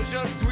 aujourd'hui.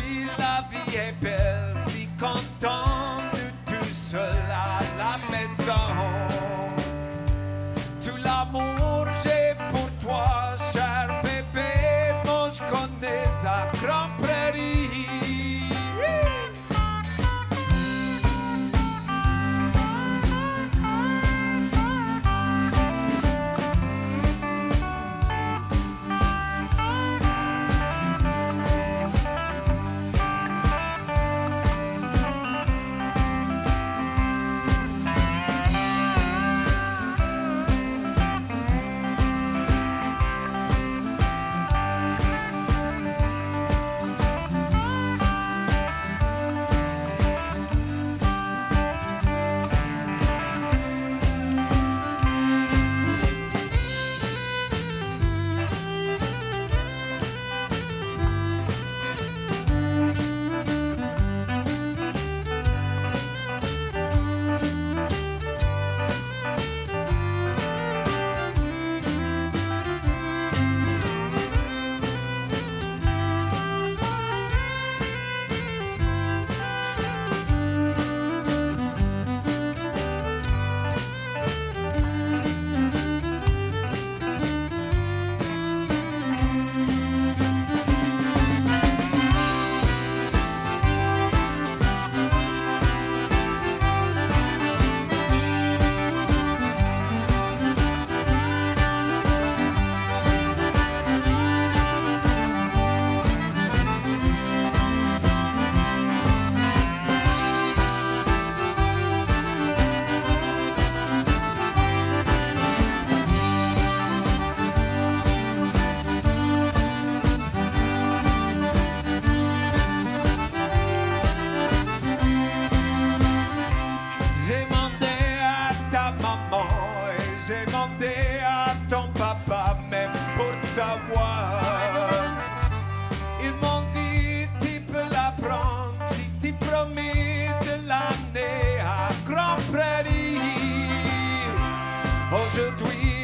portavoix. Ils m'ont dit, tu peux la prendre si tu promets de l'amener à Grand Prairie. Aujourd'hui,